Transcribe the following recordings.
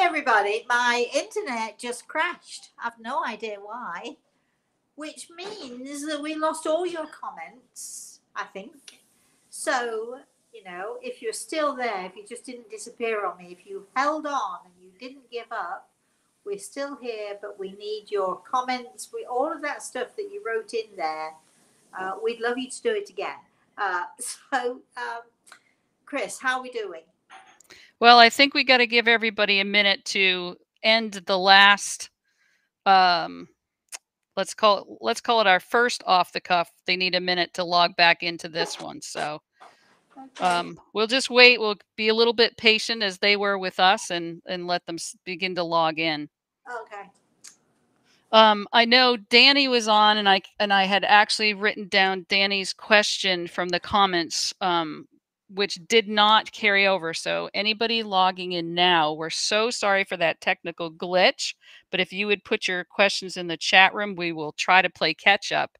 Everybody. My internet just crashed. I've no idea why, which means that we lost all your comments, I think. So, you know, if you're still there, if you just didn't disappear on me, if you held on and you didn't give up, we're still here, but we need your comments. We all of that stuff that you wrote in there. Uh, we'd love you to do it again. Uh, so, um, Chris, how are we doing? Well, I think we got to give everybody a minute to end the last um let's call it let's call it our first off the cuff. They need a minute to log back into this one. So um we'll just wait. We'll be a little bit patient as they were with us and and let them begin to log in. Okay. Um, I know Danny was on, and I and I had actually written down Danny's question from the comments um, which did not carry over. So anybody logging in now, we're so sorry for that technical glitch. But if you would put your questions in the chat room, we will try to play catch up.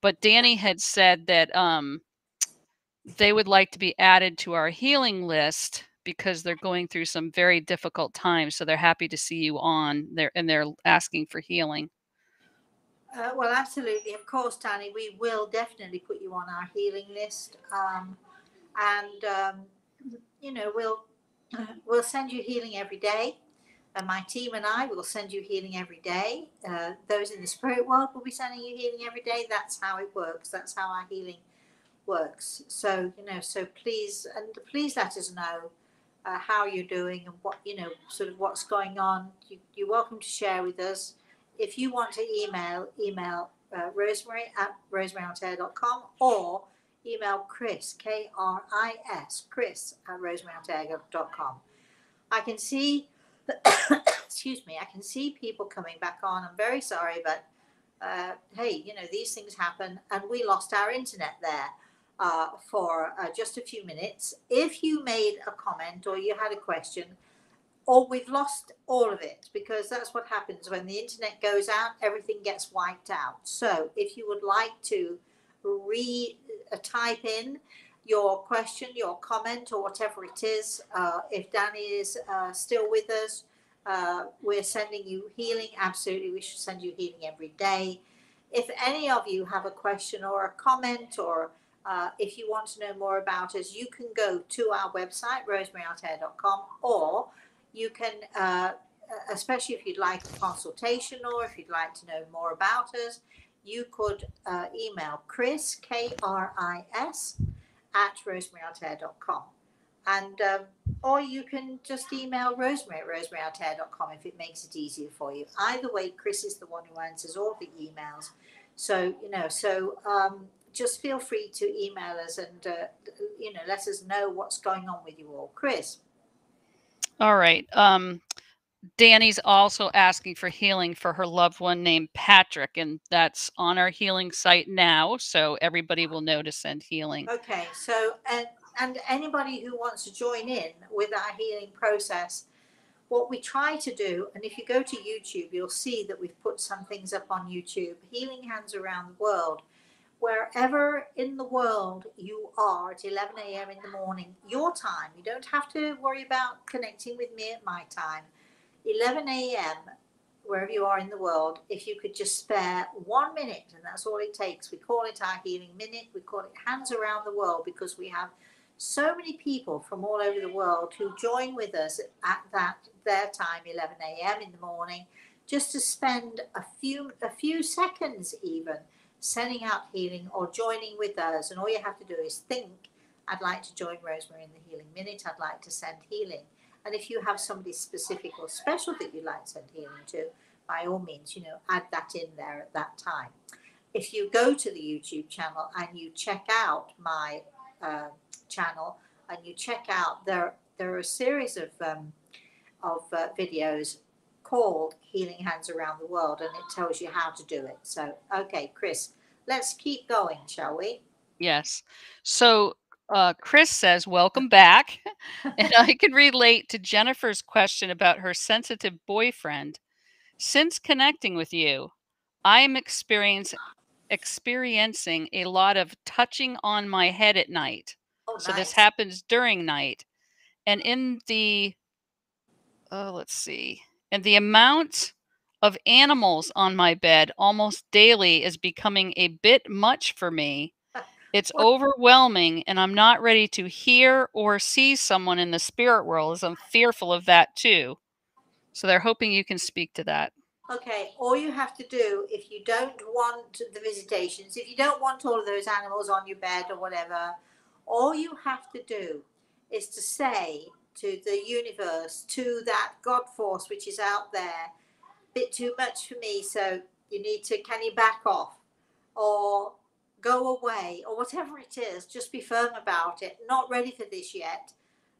But Danny had said that um, they would like to be added to our healing list because they're going through some very difficult times. So they're happy to see you on there and they're asking for healing. Uh, well, absolutely. Of course, Danny, we will definitely put you on our healing list. Um, and um, you know we'll we'll send you healing every day. And my team and i will send you healing every day. Uh, those in the spirit world will be sending you healing every day. That's how it works. That's how our healing works. So you know so please and please let us know uh, how you're doing and what you know sort of what's going on. You, you're welcome to share with us. If you want to email email uh, rosemary at rosemaryaltea.com or email Chris, K R I S, Chris at rosemaryaltea.com. I can see, excuse me, I can see people coming back on. I'm very sorry, but uh, hey, you know, these things happen, and we lost our internet there. Uh, for uh, just a few minutes. If you made a comment or you had a question, or we've lost all of it because that's what happens when the internet goes out, everything gets wiped out. So if you would like to re type in your question, your comment, or whatever it is. Uh, if Danny is uh, still with us, uh, we're sending you healing. Absolutely, we should send you healing every day. If any of you have a question or a comment, or uh, if you want to know more about us, you can go to our website, rosemaryaltea.com, or you can, uh, especially if you'd like a consultation or if you'd like to know more about us, you could uh, email Chris, K R I S, at rosemaryaltea.com. And, um, or you can just email rosemary at rosemaryaltea.com if it makes it easier for you. Either way, Chris is the one who answers all the emails. So, you know, so um, just feel free to email us and, uh, you know, let us know what's going on with you all. Chris. All right. Um, Danny's also asking for healing for her loved one named Patrick, and that's on our healing site now. So everybody will know to send healing. Okay. So, and, and anybody who wants to join in with our healing process, what we try to do, and if you go to YouTube, you'll see that we've put some things up on YouTube Healing Hands Around the World. Wherever in the world you are at 11 a.m. in the morning, your time, you don't have to worry about connecting with me at my time 11 a.m., wherever you are in the world, if you could just spare one minute, and that's all it takes. We call it our healing minute, we call it hands around the world because we have so many people from all over the world who join with us at that their time 11 a.m. in the morning just to spend a few a few seconds even sending out healing or joining with us and all you have to do is think I'd like to join Rosemary in the healing minute I'd like to send healing and if you have somebody specific or special that you'd like to send healing to, by all means, you know, add that in there at that time. If you go to the YouTube channel and you check out my uh, channel and you check out there, there are a series of um, of uh, videos called Healing Hands Around the World, and it tells you how to do it. So, okay, Chris, let's keep going, shall we? Yes. So uh, Chris says, Welcome back. and I can relate to Jennifer's question about her sensitive boyfriend. Since connecting with you, I am experience, experiencing a lot of touching on my head at night. Oh, so nice. this happens during night. And in the oh, let's see. And the amount of animals on my bed almost daily is becoming a bit much for me. It's overwhelming, and I'm not ready to hear or see someone in the spirit world, as I'm fearful of that too. So they're hoping you can speak to that. Okay, all you have to do if you don't want the visitations, if you don't want all of those animals on your bed or whatever, all you have to do is to say to the universe, to that God force which is out there, a bit too much for me, so you need to, can you back off? Or go away, or whatever it is, just be firm about it. Not ready for this yet.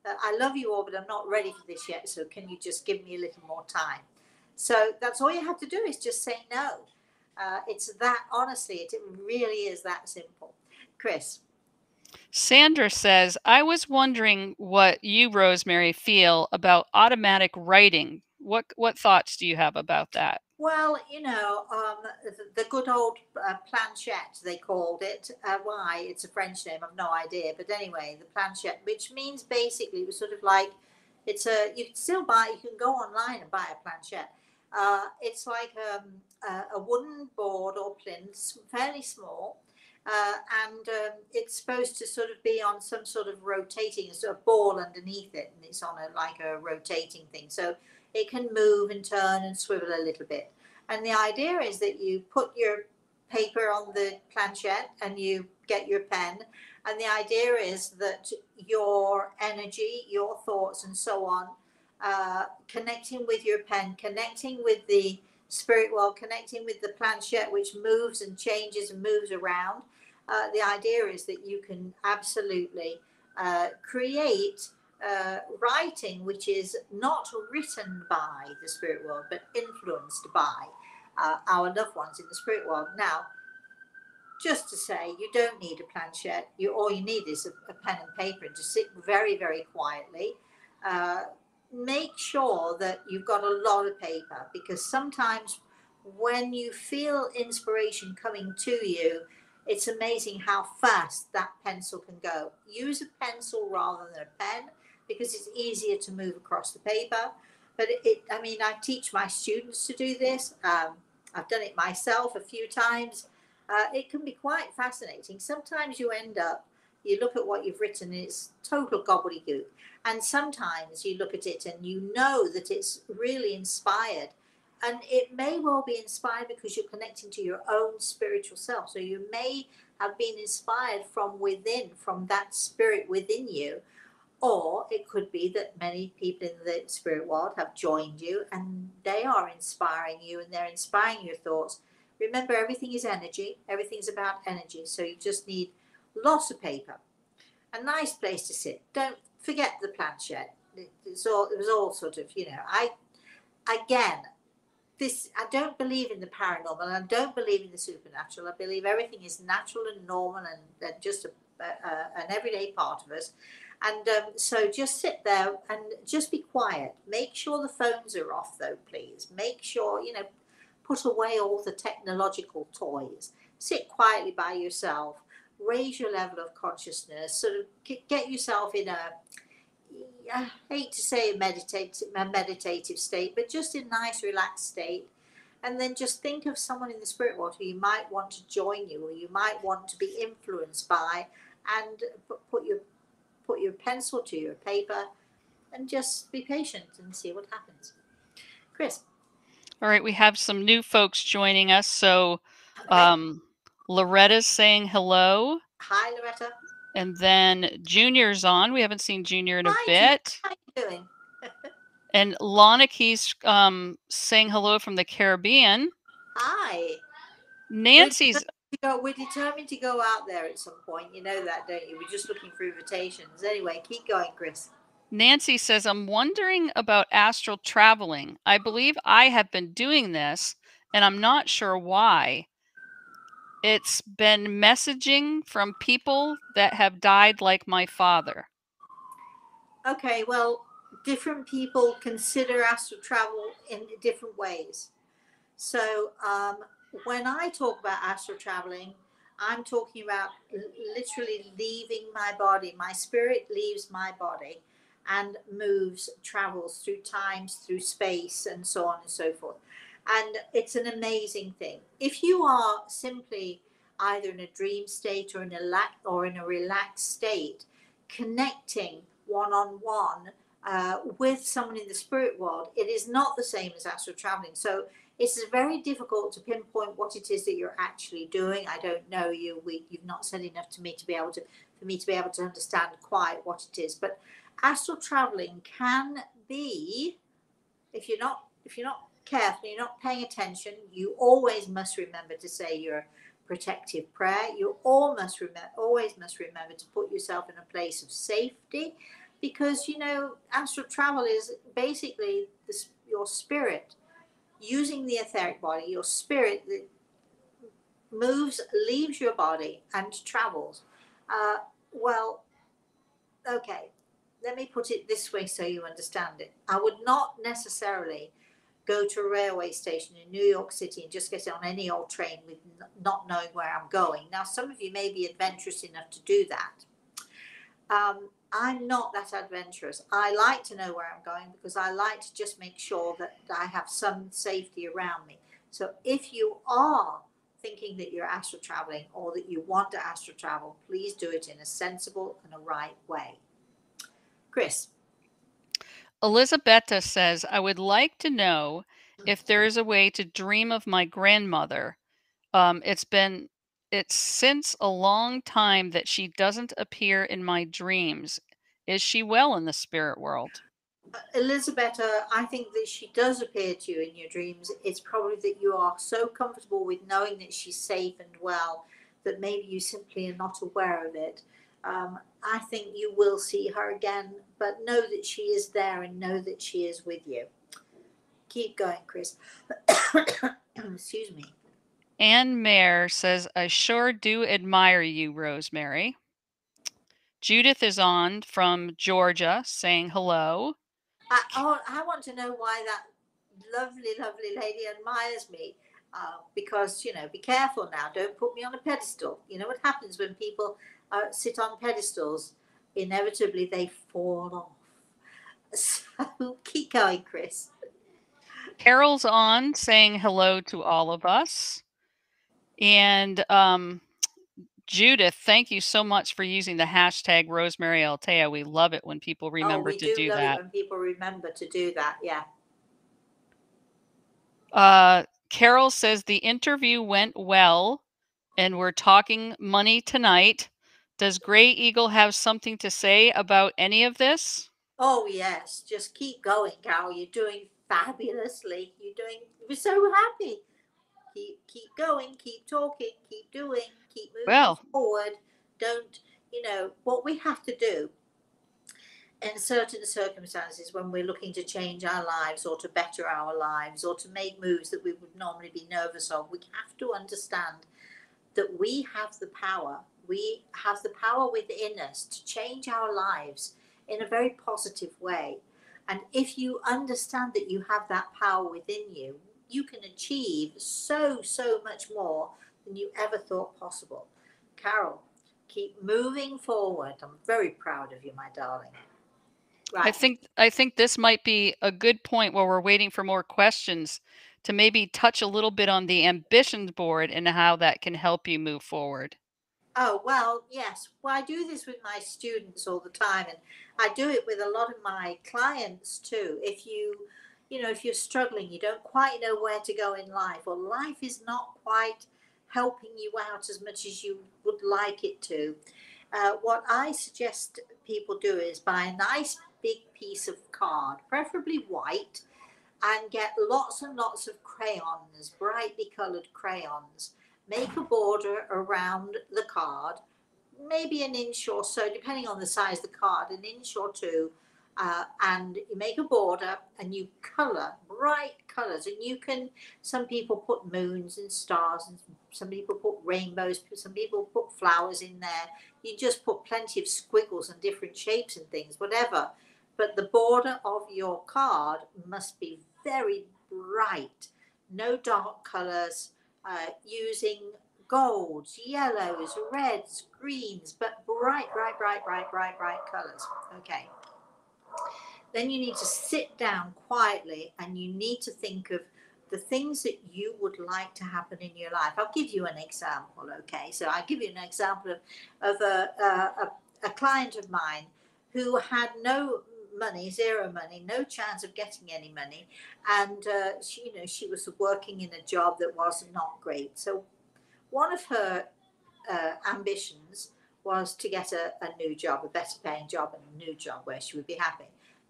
Uh, I love you all, but I'm not ready for this yet, so can you just give me a little more time? So that's all you have to do is just say no. Uh, it's that, honestly, it, it really is that simple. Chris. Sandra says, I was wondering what you, Rosemary, feel about automatic writing. What what thoughts do you have about that? Well, you know, um, the, good old uh, planchette, they called it. Uh, why? It's a French name, I've no idea. But anyway, the planchette, which means basically it was sort of like it's a, you can still buy, you can go online and buy a planchette. Uh, it's like um, a, a wooden board or plinth, fairly small. Uh, and um, it's supposed to sort of be on some sort of rotating sort of ball underneath it, and it's on a like a rotating thing. So it can move and turn and swivel a little bit. And the idea is that you put your paper on the planchette and you get your pen. And the idea is that your energy, your thoughts, and so on, uh, connecting with your pen, connecting with the spirit world, connecting with the planchette, which moves and changes and moves around. Uh, the idea is that you can absolutely uh, create uh, writing which is not written by the spirit world but influenced by uh, our loved ones in the spirit world. Now, just to say, you don't need a planchette. You all you need is a, a pen and paper and to sit very, very quietly. Uh, make sure that you've got a lot of paper because sometimes when you feel inspiration coming to you, it's amazing how fast that pencil can go. Use a pencil rather than a pen because it's easier to move across the paper. But it, it I mean, I teach my students to do this. Um, I've done it myself a few times. Uh, it can be quite fascinating. Sometimes you end up, you look at what you've written, and it's total gobbledygook. And sometimes you look at it and you know that it's really inspired. And it may well be inspired because you're connecting to your own spiritual self. So you may have been inspired from within, from that spirit within you. Or it could be that many people in the spirit world have joined you and they are inspiring you and they're inspiring your thoughts. Remember, everything is energy, everything's about energy. So you just need lots of paper, a nice place to sit. Don't forget the planchette. It's all, it was all sort of, you know, I, again, this, I don't believe in the paranormal and I don't believe in the supernatural. I believe everything is natural and normal and, and just a, a, an everyday part of us. And um, so just sit there and just be quiet. Make sure the phones are off, though, please. Make sure, you know, put away all the technological toys. Sit quietly by yourself. Raise your level of consciousness. Sort of get yourself in a, I hate to say a meditative, a meditative state, but just in a nice, relaxed state. And then just think of someone in the spirit world who you might want to join you or you might want to be influenced by and put your put your pencil to your paper and just be patient and see what happens. Chris. All right, we have some new folks joining us. So um, Loretta's saying hello. Hi, Loretta. And then Junior's on. We haven't seen Junior in a Hi, bit. How you doing? and Lanake's um, saying hello from the Caribbean. Hi. Nancy's go, we're determined to go out there at some point. You know that, don't you? We're just looking for invitations. Anyway, keep going, Chris. Nancy says, I'm wondering about astral traveling. I believe I have been doing this, and I'm not sure why. It's been messaging from people that have died, like my father. Okay, well, different people consider astral travel in different ways. So, um, when I talk about astral traveling, I'm talking about literally leaving my body. My spirit leaves my body and moves, travels through times, through space, and so on and so forth. And it's an amazing thing. If you are simply either in a dream state or in a lack or in a relaxed state, connecting one on one with someone in the spirit world, it is not the same as astral traveling. So it's very difficult to pinpoint what it is that you're actually doing. I don't know you. We, you've not said enough to me to be able to for me to be able to understand quite what it is. But astral traveling can be, if you're not if you're not careful, you're not paying attention. You always must remember to say your protective prayer. You all must remember, always must remember to put yourself in a place of safety, because you know astral travel is basically this, your spirit using the etheric body. Your spirit moves, leaves your body, and travels. Uh, well, okay. Let me put it this way so you understand it. I would not necessarily go to a railway station in New York City and just get on any old train with not knowing where I'm going. Now, some of you may be adventurous enough to do that. Um, I'm not that adventurous. I like to know where I'm going because I like to just make sure that I have some safety around me. So if you are thinking that you're astral traveling or that you want to astral travel, please do it in a sensible and a right way. Chris. Elizabetta says, I would like to know if there is a way to dream of my grandmother. Um, it's been it's since a long time that she doesn't appear in my dreams. Is she well in the spirit world? Uh, Elizabetta, I think that she does appear to you in your dreams. It's probably that you are so comfortable with knowing that she's safe and well that maybe you simply are not aware of it. Um, I think you will see her again, but know that she is there and know that she is with you. Keep going, Chris. Excuse me. Anne Mayer says, I sure do admire you, Rosemary. Judith is on from Georgia saying hello. I, oh, I want to know why that lovely, lovely lady admires me. Uh, because, you know, be careful now. Don't put me on a pedestal. You know what happens when people uh, sit on pedestals, inevitably they fall off. So keep going, Chris. Carol's on saying hello to all of us. And um, Judith, thank you so much for using the hashtag Rosemary Altea. We love it when people remember oh, to do, do that. when people remember to do that, yeah. Uh, Carol says the interview went well and we're talking money tonight. Does Grey Eagle have something to say about any of this? Oh yes, just keep going, Carol. You're doing fabulously. You're doing. We're so happy. Keep keep going. Keep talking. Keep doing. Keep moving Well. forward. Don't you know what we have to do in certain circumstances when we're looking to change our lives or to better our lives or to make moves that we would normally be nervous of. We have to understand that we have the power we have the power within us to change our lives in a very positive way. And if you understand that you have that power within you, you can achieve so, so much more than you ever thought possible. Carol, keep moving forward. I'm very proud of you, my darling. Right. I think I think this might be a good point while we're waiting for more questions to maybe touch a little bit on the ambitions board and how that can help you move forward. Oh, well, yes. Well, I do this with my students all the time, and I do it with a lot of my clients too. If you, you know, if you're struggling, you don't quite know where to go in life, or life is not quite helping you out as much as you would like it to, uh, what I suggest people do is buy a nice big piece of card, preferably white, and get lots and lots of crayons, brightly colored crayons make a border around the card, maybe an inch or so, depending on the size of the card, an inch or two. Uh, and you make a border and you color bright colors and you can some people put moons and stars and some people put rainbows some people put flowers in there you just put plenty of squiggles and different shapes and things whatever but the border of your card must be very bright no dark colors uh, using golds, yellows, reds, greens, but bright, bright, bright, bright, bright, bright colors. Okay. Then you need to sit down quietly and you need to think of the things that you would like to happen in your life. I'll give you an example, okay? So I'll give you an example of, of a, a, a client of mine who had no money, zero money, no chance of getting any money, and uh, she, you know, she was working in a job that was not great. So one of her uh, ambitions was to get a, a new job, a better paying job, and a new job where she would be happy.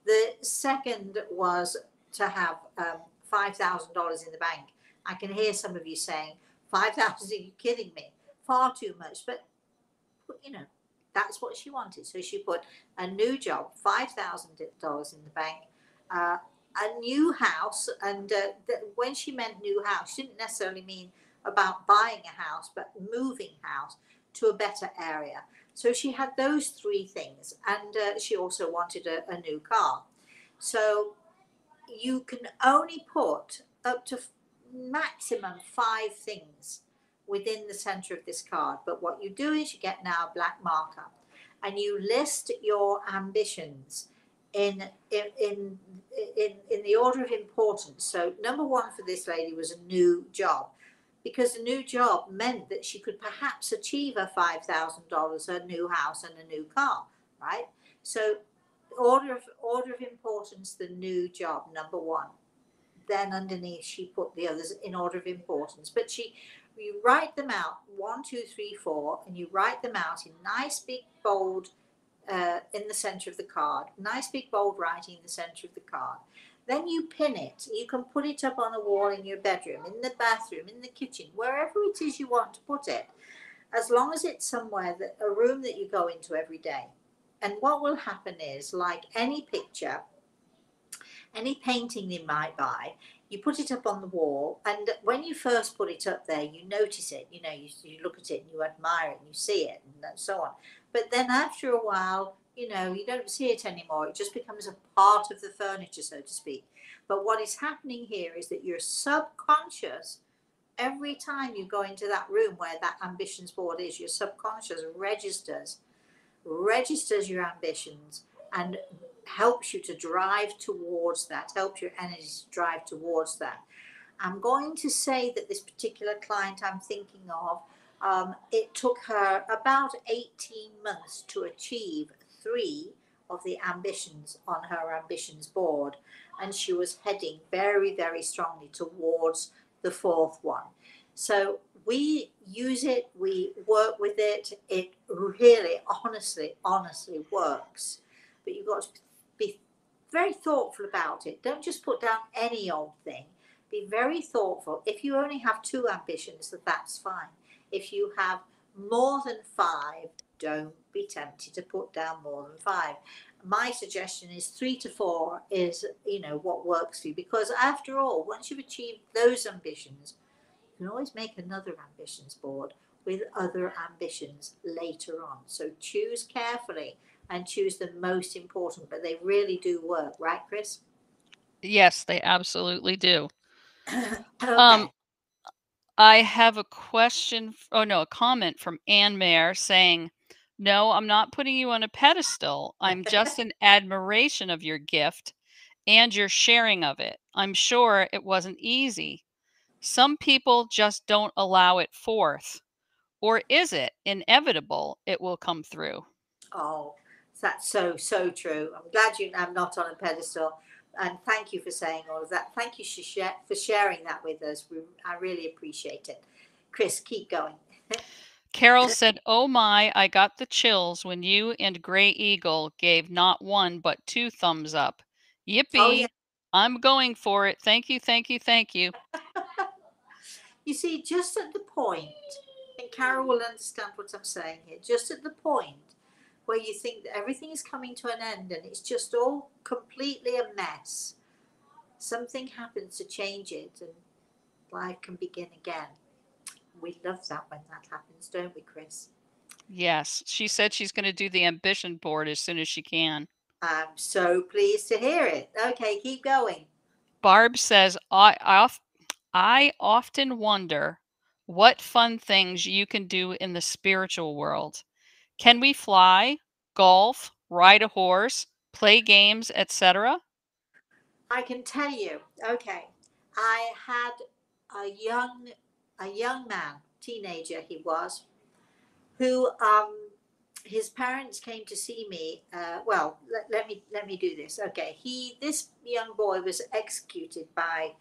The second was to have um, $5,000 in the bank. I can hear some of you saying, 5,000, are you kidding me? Far too much. But, you know, that's what she wanted. So she put a new job, $5,000 in the bank, uh, a new house. And uh, the, when she meant new house, she didn't necessarily mean about buying a house, but moving house to a better area. So she had those three things. And uh, she also wanted a, a new car. So you can only put up to maximum five things within the center of this card. But what you do is you get now a black marker and you list your ambitions in in in in, in the order of importance. So number one for this lady was a new job. Because a new job meant that she could perhaps achieve thousand dollars, a new house and a new car, right? So order of order of importance, the new job, number one. Then underneath she put the others in order of importance. But she you write them out one, two, three, four, and you write them out in nice big bold uh, in the center of the card. Nice big bold writing in the center of the card. Then you pin it. You can put it up on a wall in your bedroom, in the bathroom, in the kitchen, wherever it is you want to put it, as long as it's somewhere that a room that you go into every day. And what will happen is, like any picture, any painting you might buy, you put it up on the wall, and when you first put it up there, you notice it. You know, you, you look at it and you admire it and you see it and so on. But then after a while, you know, you don't see it anymore. It just becomes a part of the furniture, so to speak. But what is happening here is that your subconscious, every time you go into that room where that ambitions board is, your subconscious registers registers your ambitions and helps you to drive towards that, helps your energy to drive towards that. I'm going to say that this particular client I'm thinking of, um, it took her about 18 months to achieve three of the ambitions on her ambitions board, and she was heading very, very strongly towards the fourth one. So we use it, we work with it. It really, honestly, honestly works. But you've got to be very thoughtful about it. Don't just put down any old thing. Be very thoughtful. If you only have two ambitions, that's fine. If you have more than five, don't be tempted to put down more than five. My suggestion is three to four is, you know, what works for you. Because after all, once you've achieved those ambitions, you can always make another ambitions board with other ambitions later on. So choose carefully and choose the most important, but they really do work, right, Chris? Yes, they absolutely do. okay. Um, I have a question. Oh no, a comment from Anne Mayer saying, "No, I'm not putting you on a pedestal. I'm just in admiration of your gift and your sharing of it. I'm sure it wasn't easy. Some people just don't allow it forth. Or is it inevitable it will come through? Oh, that's so, so true. I'm glad you, I'm not on a pedestal. And thank you for saying all of that. Thank you for sharing that with us. We, I really appreciate it. Chris, keep going. Carol said, Oh my, I got the chills when you and Grey Eagle gave not one but two thumbs up. Oh, Yippee. Oh, yeah. I'm going for it. Thank you, thank you, thank you. you see, just at the point, and Carol will understand what I'm saying here, just at the point where you think that everything is coming to an end and it's just all completely a mess, something happens to change it and life can begin again. We love that when that happens, don't we, Chris? Yes. She said she's going to do the ambition board as soon as she can. I'm so pleased to hear it. Okay, keep going. Barb says, I, I, I often wonder what fun things you can do in the spiritual world. Can we fly, golf, ride a horse, play games, etc.? I can tell you. Okay, I had a young a young man, teenager he was, who um his parents came to see me. Uh, well, let, let me let me do this. Okay, he this young boy was executed by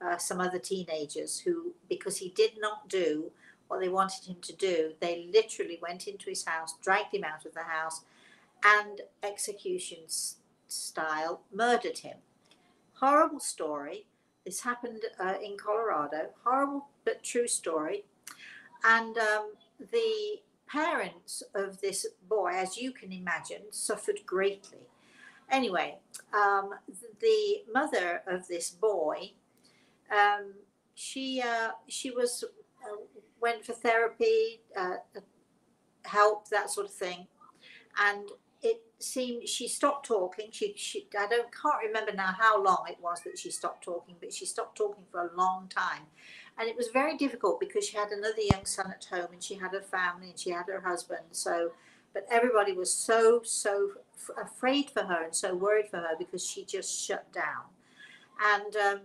uh, some other teenagers who, because he did not do what they wanted him to do, they literally went into his house, dragged him out of the house, and execution style murdered him. Horrible story. This happened uh, in Colorado. Horrible but true story. And um, the parents of this boy, as you can imagine, suffered greatly. Anyway, um, the mother of this boy, um, she uh, she was uh, went for therapy, uh, help that sort of thing, and it seemed she stopped talking. She, she I don't can't remember now how long it was that she stopped talking, but she stopped talking for a long time, and it was very difficult because she had another young son at home and she had her family and she had her husband. So, but everybody was so so f- afraid for her and so worried for her because she just shut down, and. Um,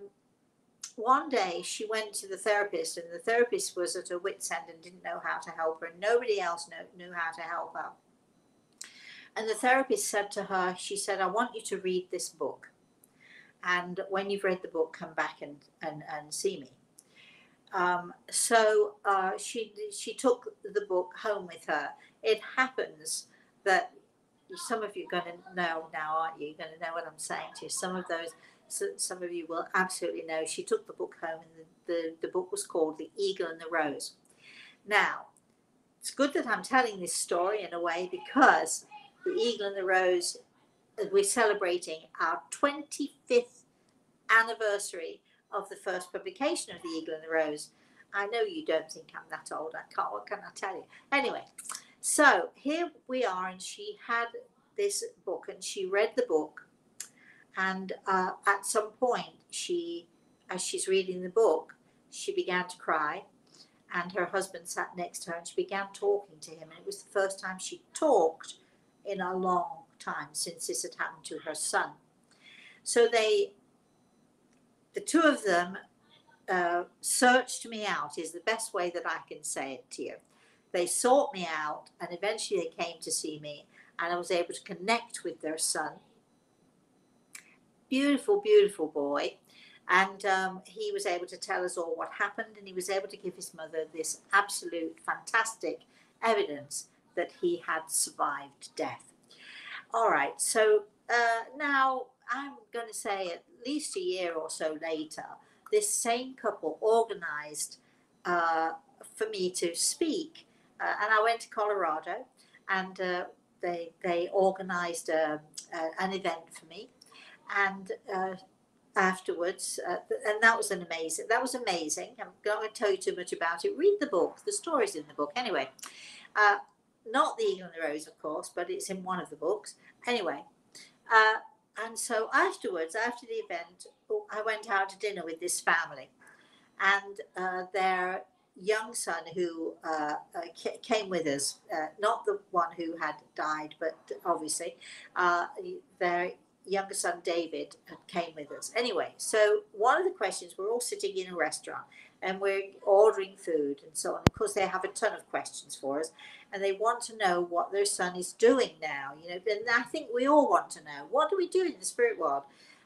one day she went to the therapist and the therapist was at her wit's end and didn't know how to help her and nobody else know, knew how to help her and the therapist said to her, she said, I want you to read this book. And when you've read the book, come back and, and, and see me. Um, so uh, she she took the book home with her. It happens that some of you are going to know now, aren't you? You're going to know what I'm saying to you. Some of those, some of you will absolutely know. She took the book home, and the, the, the book was called The Eagle and the Rose. Now, it's good that I'm telling this story in a way because the Eagle and the Rose, we're celebrating our 25th anniversary of the first publication of the Eagle and the Rose. I know you don't think I'm that old. I can't. What can I tell you? Anyway, so here we are, and she had this book, and she read the book, and uh, at some point, she, as she's reading the book, she began to cry, and her husband sat next to her, and she began talking to him, and it was the first time she talked in a long time since this had happened to her son. So they, the two of them, uh, searched me out, is the best way that I can say it to you. They sought me out and eventually they came to see me, and I was able to connect with their son. Beautiful, beautiful boy. And um, he was able to tell us all what happened, and he was able to give his mother this absolute fantastic evidence that he had survived death. All right, so uh, now I'm going to say at least a year or so later, this same couple organized uh, for me to speak. Uh, and I went to Colorado and uh, they, they organized um, an event for me. And uh, afterwards, uh, and that was an amazing, that was amazing. I'm not going to tell you too much about it. Read the book, the story's in the book. Anyway, uh, not the Eagle and the Rose, of course, but it's in one of the books. Anyway, uh, and so afterwards, after the event, I went out to dinner with this family, and uh, their young son, who uh, uh came with us, uh, not the one who had died, but obviously uh, their younger son David came with us. Anyway, so one of the questions we're all sitting in a restaurant and we're ordering food and so on. Of course, they have a ton of questions for us, and they want to know what their son is doing now. You know, and I think we all want to know what do we do in the spirit world,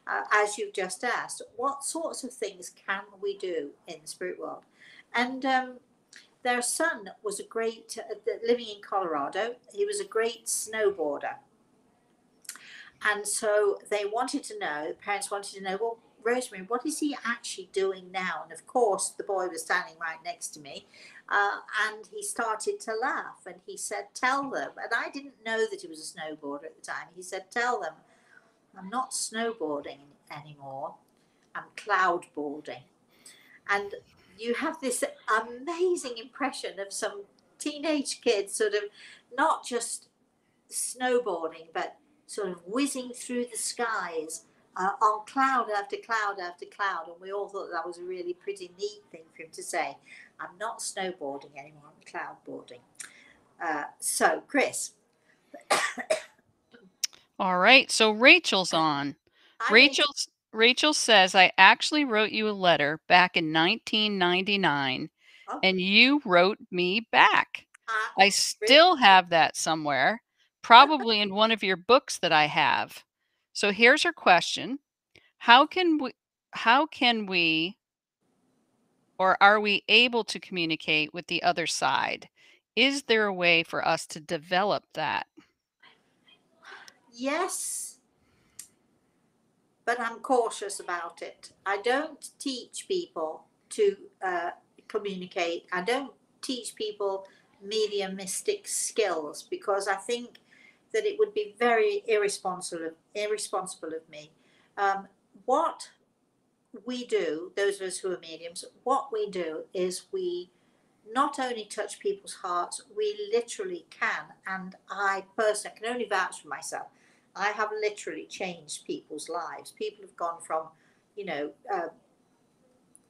uh, as you've just asked. What sorts of things can we do in the spirit world? And um, their son was a great uh, living in Colorado. He was a great snowboarder. And so they wanted to know, parents wanted to know, well, Rosemary, what is he actually doing now? And of course, the boy was standing right next to me. Uh, and he started to laugh and he said, Tell them. And I didn't know that he was a snowboarder at the time. He said, Tell them, I'm not snowboarding anymore, I'm cloudboarding. And you have this amazing impression of some teenage kids sort of not just snowboarding, but sort of whizzing through the skies uh, on cloud after cloud after cloud. And we all thought that was a really pretty neat thing for him to say. I'm not snowboarding anymore, I'm cloudboarding. Uh, so, Chris. All right. So Rachel's on. Hi, Rachel Rachel says I actually wrote you a letter back in 1999 Oh. and you wrote me back. Uh, I still have that somewhere, probably in one of your books that I have. So here's her question. How can we how can we or are we able to communicate with the other side? Is there a way for us to develop that? yes, but I'm cautious about it. I don't teach people to uh, communicate. I don't teach people mediumistic skills because I think that it would be very irresponsible irresponsible of me. Um, what we do, those of us who are mediums, what we do is we not only touch people's hearts, we literally can, and I personally can only vouch for myself. I have literally changed people's lives. People have gone from, you know, uh,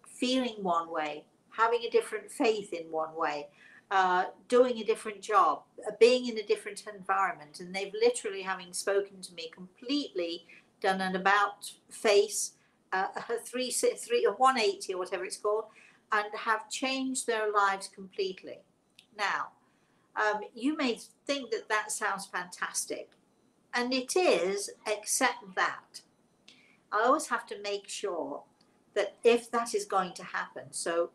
feeling one way, having a different faith in one way, uh, doing a different job, uh, being in a different environment, and they've literally, having spoken to me, completely done an about face, uh, a three, three, a 180 or whatever it's called, and have changed their lives completely. Now, um, you may think that that sounds fantastic, and it is, except that I always have to make sure that if that is going to happen, so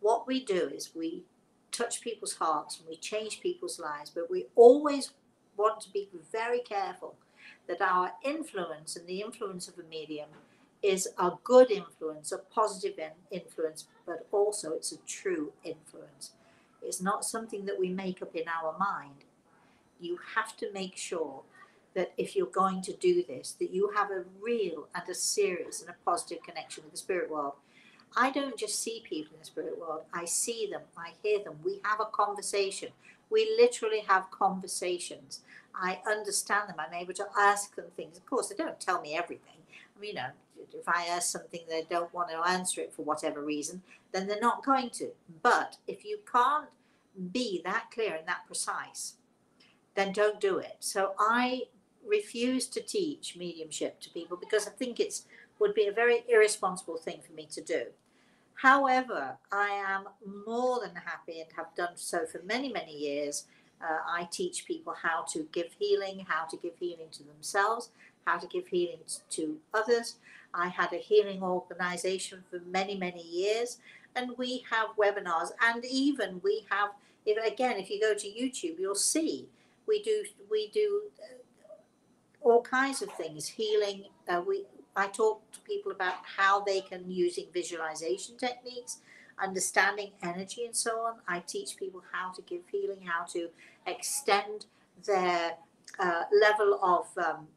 what we do is we touch people's hearts and we change people's lives, but we always want to be very careful that our influence and the influence of a medium is a good influence, a positive influence, but also it's a true influence. It's not something that we make up in our mind. You have to make sure that if you're going to do this, that you have a real and a serious and a positive connection with the spirit world. I don't just see people in the spirit world, I see them, I hear them. We have a conversation. We literally have conversations. I understand them. I'm able to ask them things. Of course, they don't tell me everything. I mean, you know, if I ask something they don't want to answer it for whatever reason, then they're not going to. But if you can't be that clear and that precise, then don't do it. So I refuse to teach mediumship to people because I think it's would be a very irresponsible thing for me to do. However, I am more than happy and have done so for many, many years. Uh, I teach people how to give healing, how to give healing to themselves, how to give healing to others. I had a healing organization for many, many years, and we have webinars, and even we have. If, again, if you go to YouTube, you'll see we do we do uh, all kinds of things, healing. Uh, we I talk to people about how they can using visualization techniques, understanding energy, and so on. I teach people how to give healing, how to extend their uh, level of um,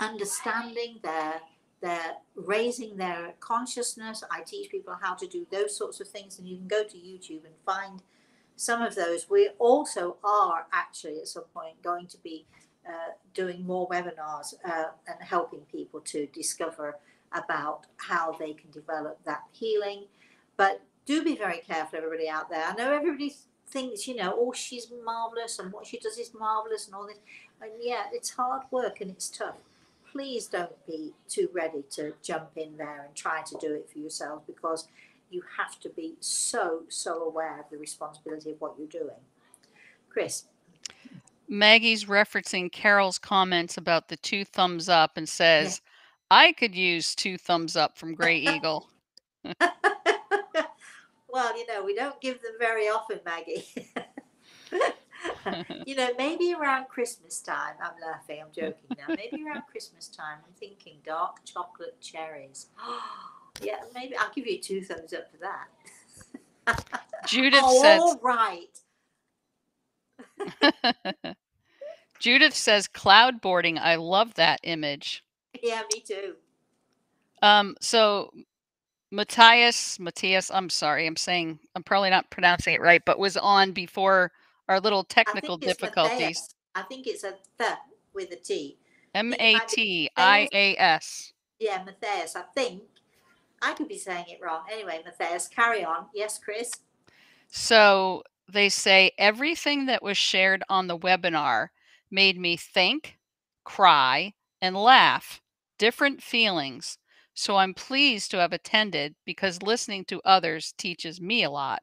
understanding their their raising their consciousness. I teach people how to do those sorts of things, and you can go to YouTube and find some of those. We also are actually at some point going to be uh, doing more webinars uh, and helping people to discover about how they can develop that healing. But do be very careful, everybody out there. I know everybody thinks, you know, oh, she's marvelous and what she does is marvelous and all this. And yeah, it's hard work and it's tough please don't be too ready to jump in there and try to do it for yourselves because you have to be so, so aware of the responsibility of what you're doing. Chris. Maggie's referencing Carol's comments about the two thumbs up and says, yeah. I could use two thumbs up from Grey Eagle. well, you know, we don't give them very often, Maggie. you know, maybe around Christmas time, I'm laughing, I'm joking now. Maybe around Christmas time, I'm thinking dark chocolate cherries. yeah, maybe I'll give you two thumbs up for that. Judith oh, says, all right. Judith says cloud boarding. I love that image. Yeah, me too. Um, so Matthias, Matthias, I'm sorry, I'm saying I'm probably not pronouncing it right, but was on before our little technical I difficulties. I think it's a th with a T. M A T I A S. Yeah, Matthias. I think I could be saying it wrong. Anyway, Matthias, carry on. Yes, Chris. So they say everything that was shared on the webinar made me think, cry, and laugh. Different feelings. So I'm pleased to have attended because listening to others teaches me a lot.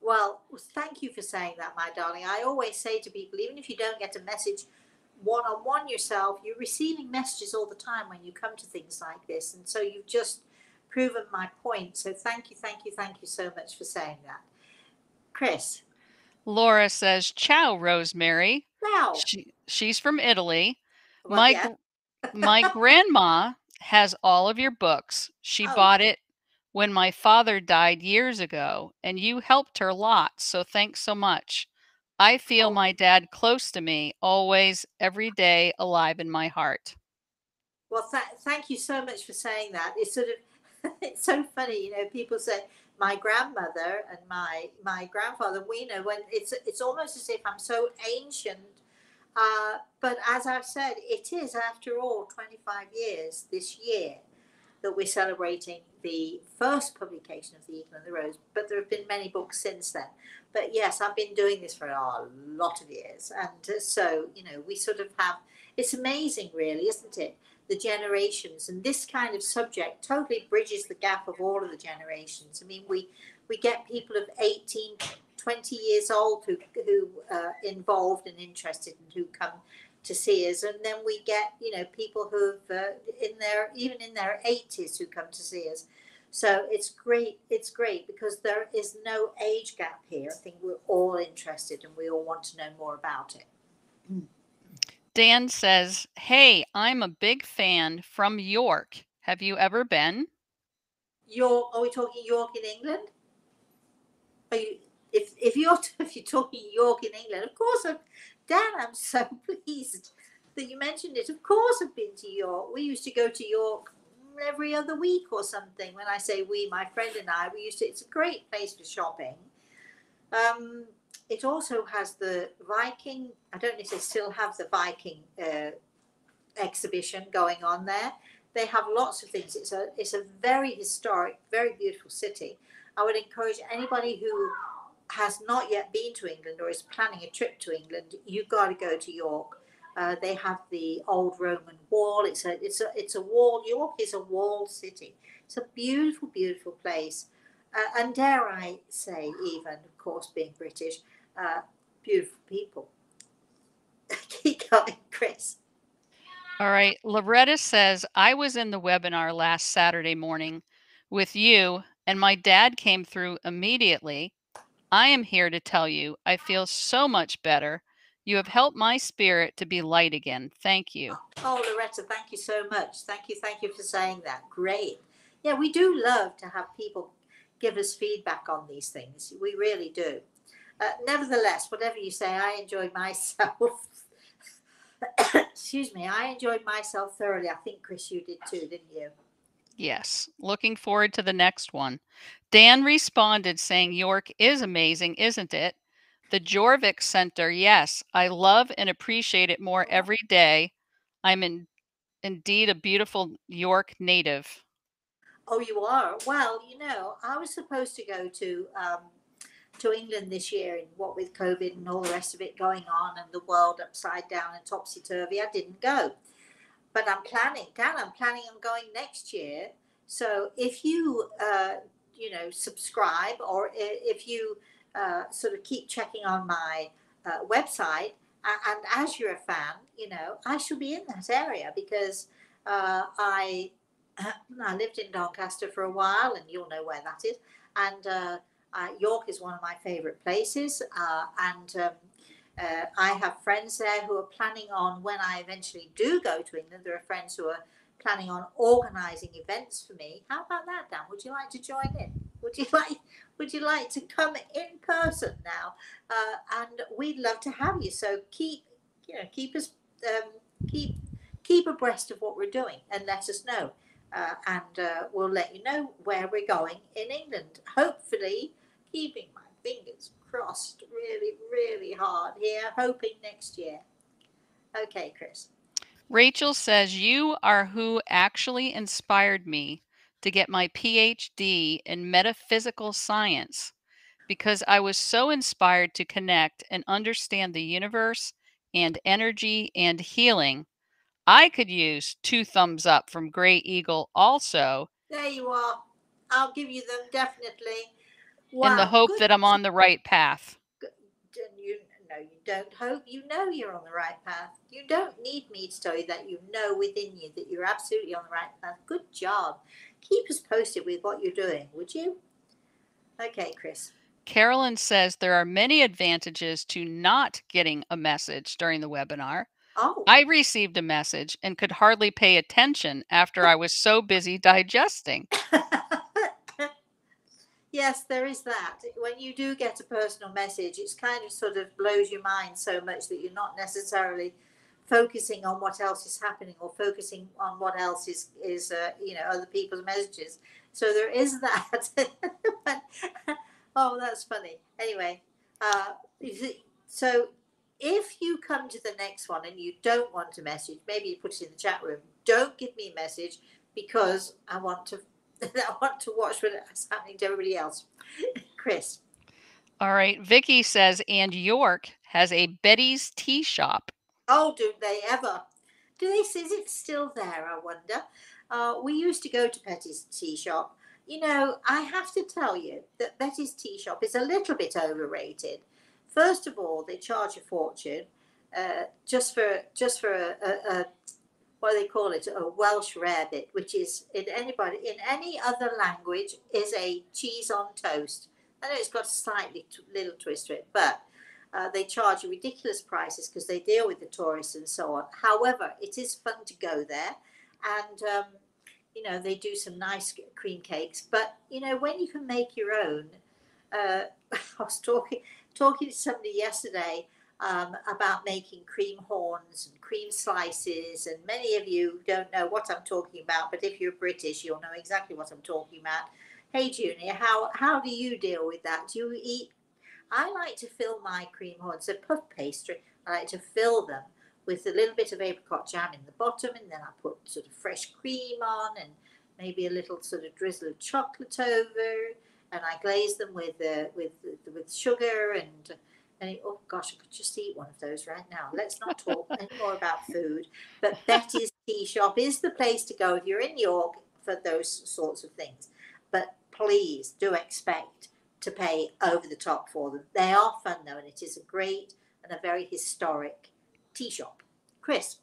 Well, thank you for saying that, my darling. I always say to people, even if you don't get a message one on one yourself, you're receiving messages all the time when you come to things like this. And so you've just proven my point. So thank you, thank you, thank you so much for saying that. Chris. Laura says, Ciao, Rosemary. Wow. She, she's from Italy. Well, my yeah. my grandma has all of your books. She Oh. bought it when my father died years ago, and you helped her lots. So thanks so much. I feel Oh. my dad close to me, always, every day, alive in my heart. Well, th- thank you so much for saying that. It's sort of, it's so funny, you know. People say my grandmother and my my grandfather. We know when it's it's almost as if I'm so ancient. Uh, but as I've said, it is after all 25 years this year that we're celebrating the first publication of the Eagle and the Rose. But there have been many books since then. But yes, I've been doing this for a lot of years, and uh, so you know, we sort of have. It's amazing, really, isn't it? the generations and this kind of subject totally bridges the gap of all of the generations i mean we we get people of 18 20 years old who who uh, involved and interested and who come to see us and then we get you know people who've uh, in their even in their 80s who come to see us so it's great it's great because there is no age gap here i think we're all interested and we all want to know more about it Dan says, Hey, I'm a big fan from York. Have you ever been? York? Are we talking York in England? Are you? If if you're if you're talking York in England, of course, I'm, Dan, I'm so pleased that you mentioned it. Of course, I've been to York. We used to go to York every other week or something. When I say we, my friend and I, we used to. It's a great place for shopping. Um, it also has the Viking. I don't know if they still have the Viking uh, exhibition going on there. They have lots of things. It's a it's a very historic, very beautiful city. I would encourage anybody who has not yet been to England or is planning a trip to England, you've got to go to York. Uh, they have the old Roman wall. It's a it's a it's a wall. York is a walled city. It's a beautiful, beautiful place. Uh, and dare I say, even of course, being British, uh, beautiful people. Keep going, Chris. All right. Loretta says, I was in the webinar last Saturday morning with you, and my dad came through immediately. I am here to tell you, I feel so much better. You have helped my spirit to be light again. Thank you. Oh, Loretta, thank you so much. Thank you, thank you for saying that. Great. Yeah, we do love to have people give us feedback on these things. We really do. Uh, nevertheless, whatever you say, I enjoyed myself. Excuse me, I enjoyed myself thoroughly. I think, Chris, you did too, didn't you? Yes. Looking forward to the next one. Dan responded saying, York is amazing, isn't it? The Jorvik Center, yes. I love and appreciate it more every day. I'm in, indeed a beautiful York native. Oh, you are? Well, you know, I was supposed to go to um, to England this year, and what with COVID and all the rest of it going on, and the world upside down and topsy turvy, I didn't go. But I'm planning, Dan. I'm planning on going next year. So if you, uh, you know, subscribe, or if you uh, sort of keep checking on my uh, website, and as you're a fan, you know, I shall be in that area because uh, I I lived in Doncaster for a while, and you'll know where that is. And uh, uh, York is one of my favourite places. Uh, and um, uh, I have friends there who are planning on, when I eventually do go to England, there are friends who are planning on organising events for me. How about that, Dan? Would you like to join in? Would you like? Would you like to come in person now? Uh, and we'd love to have you. So keep, you know, keep us, um, keep, keep abreast of what we're doing, and let us know uh, and uh, we'll let you know where we're going in England. Hopefully, keeping my fingers crossed really, really hard here, hoping next year. Okay, Chris. Rachel says, You are who actually inspired me to get my PhD in metaphysical science because I was so inspired to connect and understand the universe and energy and healing. I could use two thumbs up from Grey Eagle also There you are. I'll give you them definitely. In the hope good that I'm on the right path. you no you don't hope you know you're on the right path. You don't need me to tell you that you know within you that you're absolutely on the right path. Good job. Keep us posted with what you're doing would you? Okay chris. Carolyn says there are many advantages to not getting a message during the webinar. oh. I received a message and could hardly pay attention after I was so busy digesting. yes there is that. When you do get a personal message it's kind of sort of blows your mind so much that you're not necessarily focusing on what else is happening or focusing on what else is is uh, you know other people's messages. So there is that. Oh that's funny. Anyway uh, so if you come to the next one and you don't want a message maybe you put it in the chat room don't give me a message because i want to I want to watch what's happening to everybody else. Chris. All right. Vicky says, and York has a Betty's tea shop. Oh, do they ever? Do they? Is it still there? I wonder. Uh, we used to go to Betty's tea shop. You know, I have to tell you that Betty's tea shop is a little bit overrated. First of all, they charge a fortune uh, just for just for a, a, a what they call it a Welsh rarebit, which is in anybody in any other language is a cheese on toast. I know it's got a slightly t- little twist to it, but uh, they charge ridiculous prices because they deal with the tourists and so on. However, it is fun to go there, and um, you know they do some nice cream cakes. But you know when you can make your own. Uh, I was talking talking to somebody yesterday um, about making cream horns and cream slices, and many of you don't know what I'm talking about. But if you're British, you'll know exactly what I'm talking about. Hey, Junior, how how do you deal with that? Do you eat I like to fill my cream horns, so puff pastry. I like to fill them with a little bit of apricot jam in the bottom, and then I put sort of fresh cream on, and maybe a little sort of drizzle of chocolate over, and I glaze them with uh, with with sugar and. And oh gosh, I could just eat one of those right now. Let's not talk anymore about food. But Betty's Tea Shop is the place to go if you're in York for those sorts of things. But please do expect to pay over the top for them. They are fun though, and it is a great and a very historic tea shop. Chris,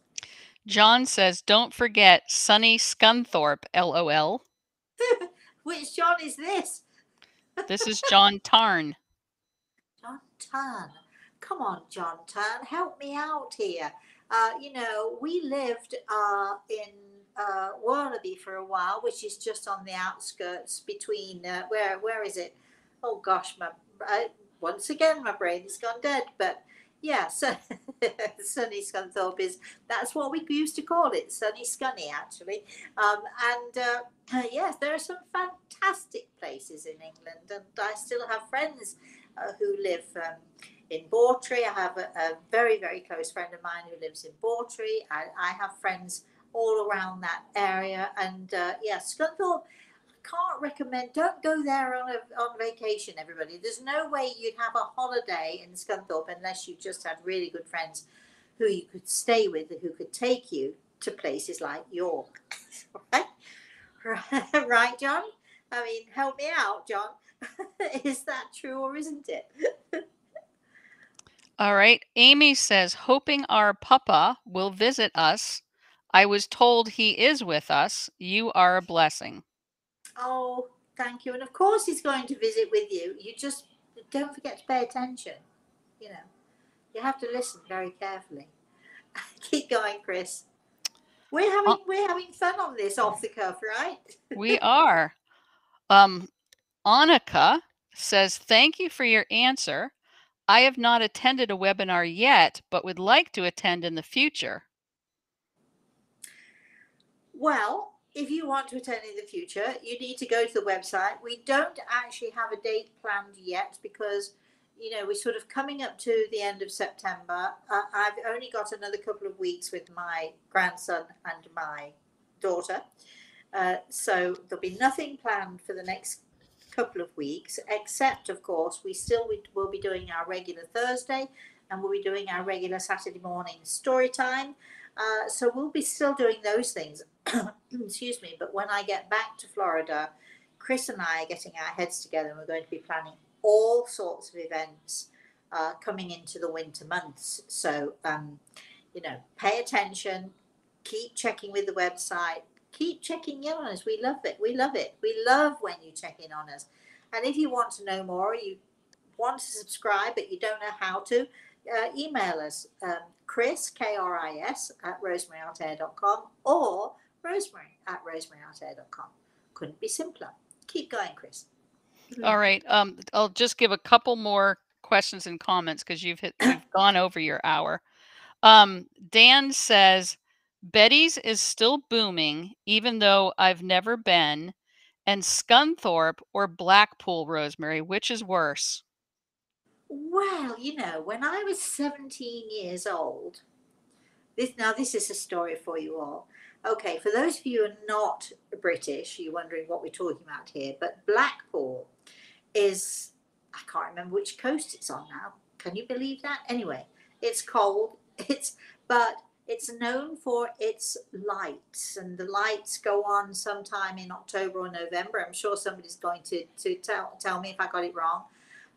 John says, don't forget Sunny Scunthorpe, LOL. which John is this? This is John Tarn. Turn. Come on, John Turn, help me out here. Uh, you know, we lived uh, in uh, Wallaby for a while, which is just on the outskirts between uh, where where is it? Oh gosh, my I, once again my brain has gone dead. But yeah, so Sunny Scunthorpe is that's what we used to call it, Sunny Scunny actually. Um, and uh, yes, there are some fantastic places in England, and I still have friends uh, who live um, in Bawtry. I have a, a, very, very close friend of mine who lives in Bawtry. I, I have friends all around that area. And uh, yeah, Scunthorpe, I can't recommend, don't go there on, a, on vacation, everybody. There's no way you'd have a holiday in Scunthorpe unless you just had really good friends who you could stay with, who could take you to places like York. right? right, John? I mean, help me out, John. is that true or isn't it? All right. Amy says, hoping our papa will visit us. I was told he is with us. You are a blessing. Oh, thank you. And of course, he's going to visit with you. You just don't forget to pay attention. You know, you have to listen very carefully. Keep going, Chris. We're having uh, we're having fun on this off the cuff, right? we are. Um, Annika says, Thank you for your answer. I have not attended a webinar yet, but would like to attend in the future. Well, if you want to attend in the future, you need to go to the website. We don't actually have a date planned yet because, you know, we're sort of coming up to the end of September. Uh, I've only got another couple of weeks with my grandson and my daughter. Uh, so there'll be nothing planned for the next couple of weeks, except, of course, we still will be doing our regular Thursday and we'll be doing our regular Saturday morning story time. Uh, so we'll be still doing those things. Excuse me. But when I get back to Florida, Chris and I are getting our heads together and we're going to be planning all sorts of events uh, coming into the winter months. So, um, you know, pay attention, keep checking with the website, keep checking in on us. We love it. We love it. We love when you check in on us. And if you want to know more, you want to subscribe, but you don't know how to, uh, email us, um, Chris, K-R-I-S, at rosemaryaltea.com or rosemary at rosemaryaltea.com. Couldn't be simpler. Keep going, Chris. All right. Um, I'll just give a couple more questions and comments because you've hit you've gone over your hour. Um, Dan says Betty's is still booming, even though I've never been. And Scunthorpe or Blackpool, Rosemary, which is worse? Well, you know, when I was 17 years old, this now this is a story for you all. Okay, for those of you who are not British, you're wondering what we're talking about here, but Blackpool is I can't remember which coast it's on now. Can you believe that? Anyway, it's cold. It's but it's known for its lights, and the lights go on sometime in October or November. I'm sure somebody's going to to tell tell me if I got it wrong.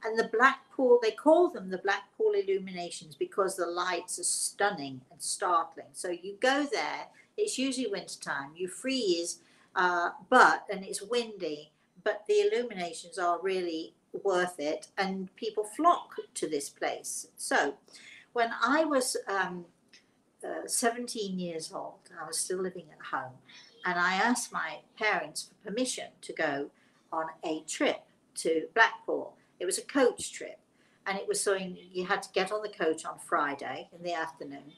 And the Blackpool, they call them the Blackpool illuminations because the lights are stunning and startling. So you go there, it's usually wintertime, you freeze, uh, but, and it's windy, but the illuminations are really worth it and people flock to this place. So when I was um, uh, 17 years old, I was still living at home, and I asked my parents for permission to go on a trip to Blackpool it was a coach trip, and it was so you had to get on the coach on Friday in the afternoon,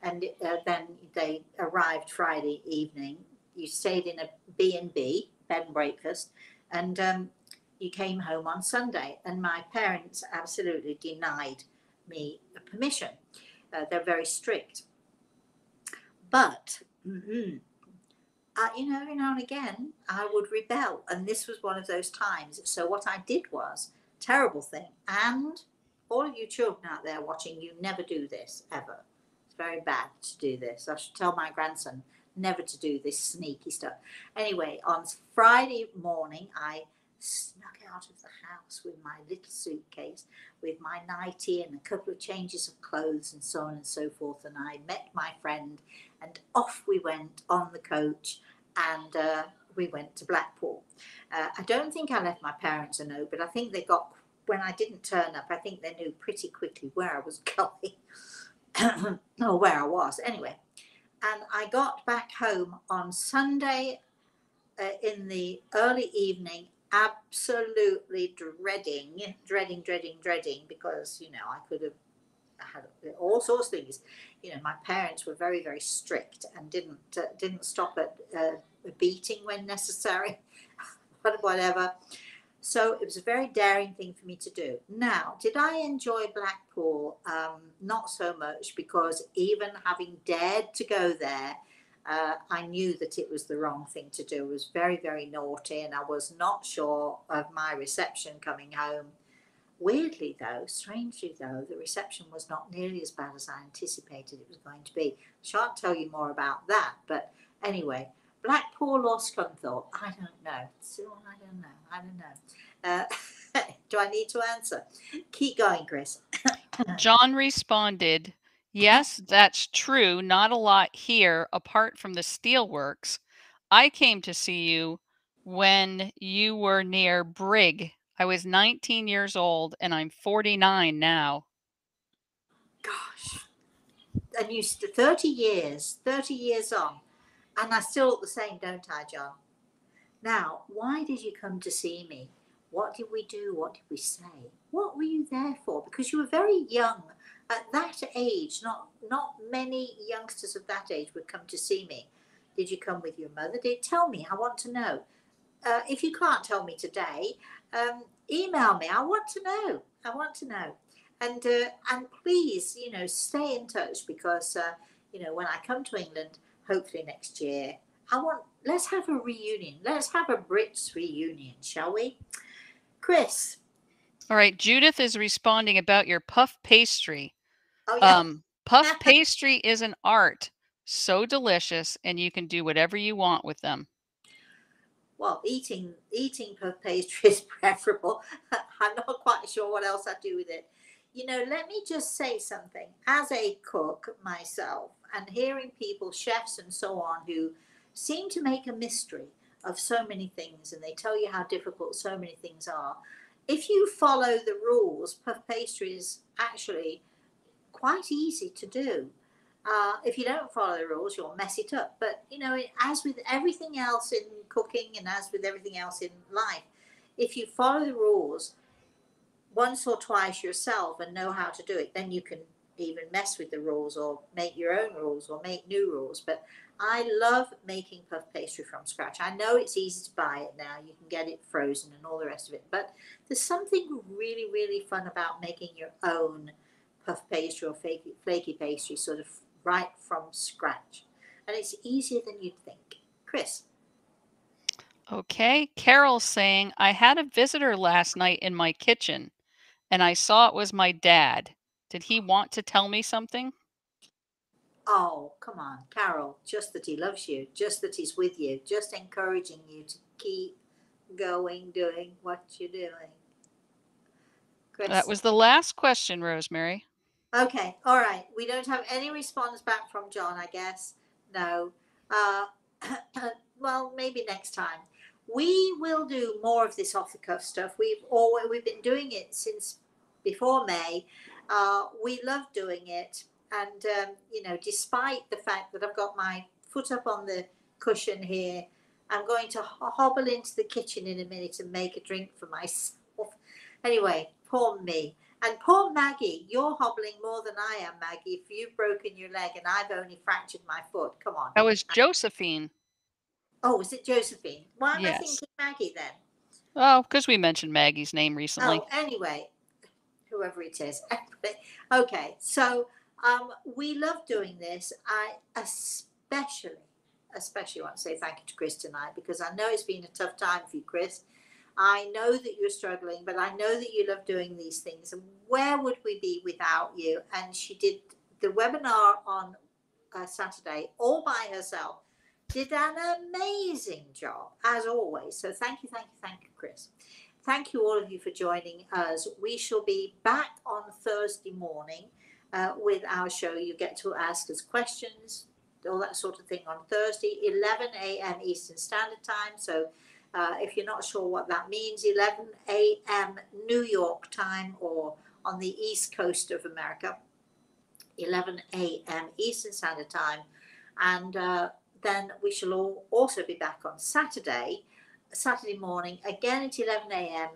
and uh, then they arrived Friday evening. You stayed in a B and B bed and breakfast, and um, you came home on Sunday. And my parents absolutely denied me permission. Uh, they're very strict, but. Mm-hmm, uh, you know, every now and again, I would rebel, and this was one of those times. So what I did was, terrible thing. And all of you children out there watching, you never do this ever. It's very bad to do this. I should tell my grandson never to do this sneaky stuff. Anyway, on Friday morning, I snuck out of the house with my little suitcase, with my nightie and a couple of changes of clothes and so on and so forth. And I met my friend, and off we went on the coach. And uh, we went to Blackpool. Uh, I don't think I left my parents a note, but I think they got, when I didn't turn up, I think they knew pretty quickly where I was going or where I was. Anyway, and I got back home on Sunday uh, in the early evening, absolutely dreading, dreading, dreading, dreading, because, you know, I could have had all sorts of things. You know, my parents were very, very strict and didn't uh, didn't stop at uh, beating when necessary, but whatever. So it was a very daring thing for me to do. Now, did I enjoy Blackpool? Um, not so much because even having dared to go there, uh, I knew that it was the wrong thing to do. It was very, very naughty, and I was not sure of my reception coming home. Weirdly, though, strangely though, the reception was not nearly as bad as I anticipated it was going to be. Shan't tell you more about that, but anyway, Blackpool or Scunthorpe? I don't know. Still, I don't know. I don't know. Uh, do I need to answer? Keep going, Chris. John responded, Yes, that's true. Not a lot here apart from the steelworks. I came to see you when you were near Brigg. I was 19 years old and I'm 49 now. Gosh. And you 30 years, 30 years on. And I still look the same, don't I, John? Now, why did you come to see me? What did we do? What did we say? What were you there for? Because you were very young. At that age, not not many youngsters of that age would come to see me. Did you come with your mother? Did tell me? I want to know. Uh, if you can't tell me today, um, email me. I want to know. I want to know. And uh, and please, you know, stay in touch because uh, you know when I come to England, hopefully next year. I want let's have a reunion. Let's have a Brits reunion, shall we? Chris. All right, Judith is responding about your puff pastry. Oh, yeah. Um, puff pastry is an art, so delicious, and you can do whatever you want with them. Well, eating eating puff pastry is preferable. I'm not quite sure what else I do with it. You know, let me just say something. As a cook myself, and hearing people, chefs and so on, who seem to make a mystery of so many things, and they tell you how difficult so many things are. If you follow the rules, puff pastry is actually quite easy to do. Uh, if you don't follow the rules, you'll mess it up. But you know, as with everything else in cooking and as with everything else in life, if you follow the rules once or twice yourself and know how to do it, then you can even mess with the rules or make your own rules or make new rules. But I love making puff pastry from scratch. I know it's easy to buy it now. You can get it frozen and all the rest of it. But there's something really, really fun about making your own puff pastry or flaky, flaky pastry sort of right from scratch. And it's easier than you'd think. Chris. Okay, Carol's saying, I had a visitor last night in my kitchen and I saw it was my dad. Did he want to tell me something? Oh, come on, Carol, just that he loves you, just that he's with you, just encouraging you to keep going, doing what you're doing. Chris. That was the last question, Rosemary. Okay, all right. We don't have any response back from John, I guess. No. Uh, well, maybe next time. We will do more of this off the cuff stuff. We've always we've been doing it since before May. Uh, we love doing it, and um, you know, despite the fact that I've got my foot up on the cushion here, I'm going to hobble into the kitchen in a minute and make a drink for myself. Anyway, poor me. And poor Maggie, you're hobbling more than I am, Maggie. If you've broken your leg and I've only fractured my foot, come on. That was Josephine. Oh, was it Josephine? Why am I thinking Maggie then? Oh, because we mentioned Maggie's name recently. Oh, anyway, whoever it is. okay, so um, we love doing this. I especially, especially want to say thank you to Chris tonight because I know it's been a tough time for you, Chris. I know that you're struggling, but I know that you love doing these things. And where would we be without you? And she did the webinar on uh, Saturday all by herself. Did an amazing job, as always. So thank you, thank you, thank you, Chris. Thank you, all of you, for joining us. We shall be back on Thursday morning uh, with our show. You get to ask us questions, all that sort of thing on Thursday, 11 a.m. Eastern Standard Time. So uh, if you're not sure what that means, 11 a.m. New York time or on the East Coast of America, 11 a.m. Eastern Standard Time. And uh, then we shall all also be back on Saturday, Saturday morning, again at 11 a.m.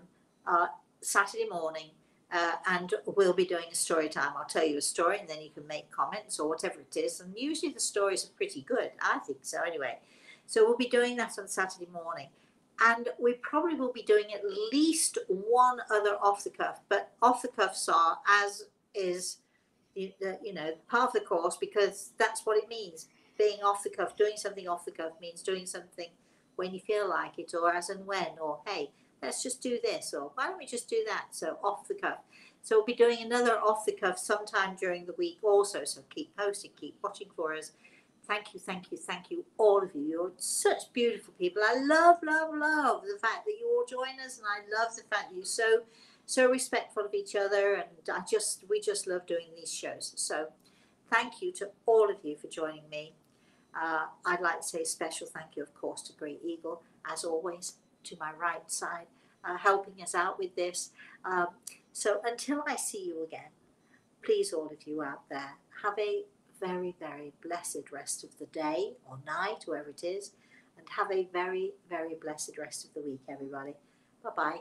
Uh, Saturday morning. Uh, and we'll be doing a story time. I'll tell you a story and then you can make comments or whatever it is. And usually the stories are pretty good. I think so, anyway. So we'll be doing that on Saturday morning and we probably will be doing at least one other off the cuff but off the cuffs are as is you know part of the course because that's what it means. Being off the cuff doing something off the cuff means doing something when you feel like it or as and when or hey let's just do this or why don't we just do that? So off the cuff. So we'll be doing another off the cuff sometime during the week also so keep posting keep watching for us Thank you, thank you, thank you, all of you. You're such beautiful people. I love, love, love the fact that you all join us, and I love the fact that you're so, so respectful of each other. And I just, we just love doing these shows. So, thank you to all of you for joining me. Uh, I'd like to say a special thank you, of course, to Grey Eagle, as always, to my right side, uh, helping us out with this. Um, so, until I see you again, please, all of you out there, have a very, very blessed rest of the day or night, wherever it is, and have a very, very blessed rest of the week, everybody. Bye bye.